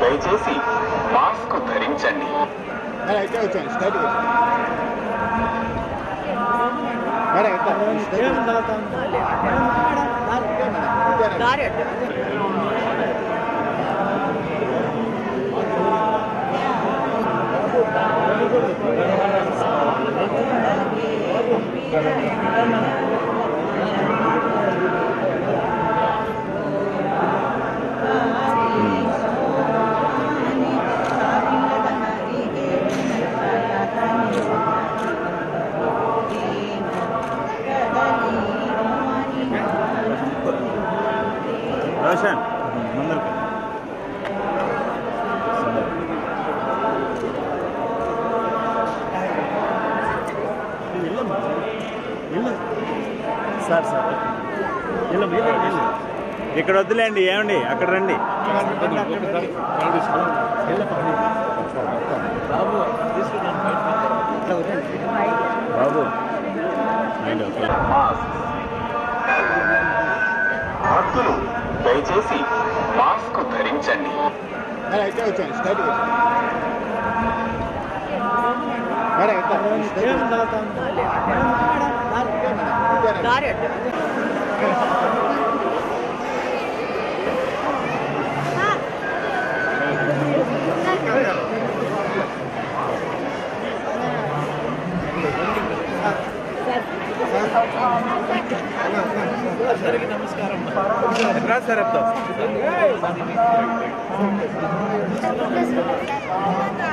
దయచేసి మాస్క్ ధరించండి. మరి అయితే రోషన్. Sir sir. ఇక్కడ వద్దులేండి ఏమండి? అక్కడ రండి. బాబు బాబు. భక్తులు దయచేసి మాస్క్ ధరించండి. మరి అయితే వచ్చాను స్ట్రైట్ మరి